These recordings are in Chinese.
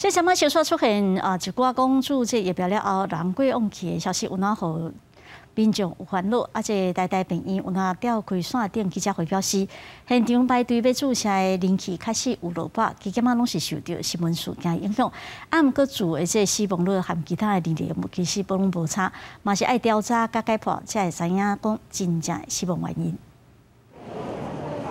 这什么小说出现啊？一寡讲注这疫苗了后，人过往去的消息有哪好？民众有烦恼，而且台大病院有哪调开线顶记者会表示，现场排队要注射的人气开始有落败，基本嘛拢是受到新闻事件影响。啊，毋过住的这死亡率含其他的年龄其实不拢无差，嘛是爱调查甲解剖才会知影讲真正死亡原因。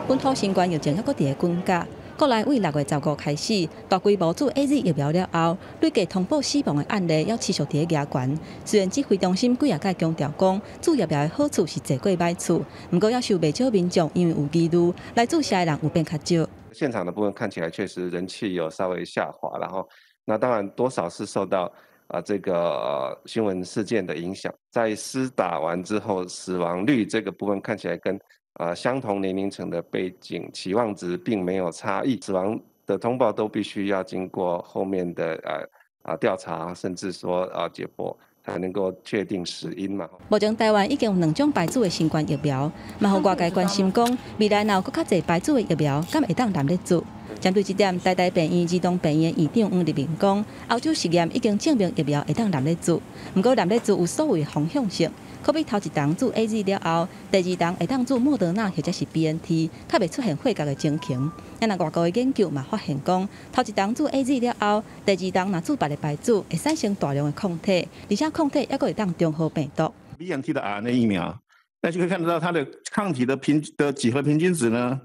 本土新冠疫情还搁伫个增加。国内为六月十五开始大规模做 A Z 疫苗了后，累计通报死亡的案例要持续伫个压悬。虽然指挥中心几日介强调讲，做疫苗的好处是济过歹处，不过要受未少民众因为有疑虑来注射的人有变较少。现场的部分看起来确实人气有稍微下滑，然后那当然多少是受到啊这个新闻事件的影响。在施打完之后，死亡率这个部分看起来跟。啊，相同年龄层的背景期望值并没有差异，死亡的通报都必须要经过后面的呃啊调查，甚至说啊解剖，才能够确定死因嘛。目前台湾已经有两种白组的新冠疫苗，嘛，互外界关心讲，未来若有更较侪白组的疫苗，敢会当揽得住？针对这点，台大病院儿童病院院长黄立明讲，澳洲实验已经证明疫苗会当揽得住，不过揽得住有所谓方向性。可比头一档做 A Z 了后，第二档会当做莫德纳或者是 B N T，较袂出现血格的情形。那外国的研究嘛发现讲，头一档做 A Z 了后，第二档若做别的牌子，会产生大量的抗体，而且抗体还佫会当中和病毒。B N T 的 R N A 疫苗，那就可以看得到它的抗体的平的几何平均值呢，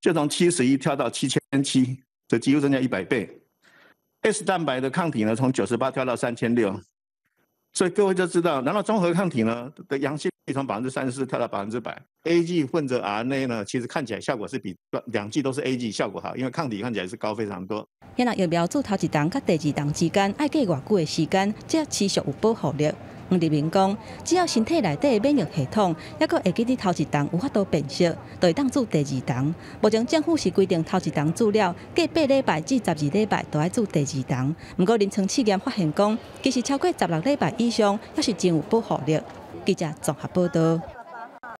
就从七十一跳到七千七，这几乎增加一百倍。S 蛋白的抗体呢，从九十八跳到三千六。所以各位就知道，然后综合抗体呢的阳性率从百分之三十四跳到百分之百，A G 混着 R N A 呢，其实看起来效果是比两剂都是 A G 效果好，因为抗体看起来是高非常多。现在疫苗做头一档跟第二档之间，要隔偌久的时间，才持续有保护力。黄立明讲，只要身体内底免疫系统还佫会记得头一档有法度辨识，就会当做第二档。目前政府是规定头一档做了隔八礼拜至十二礼拜都要做第二档。不过临床试验发现讲，其实超过十六礼拜以上，还是真有保护力。记者综合报道。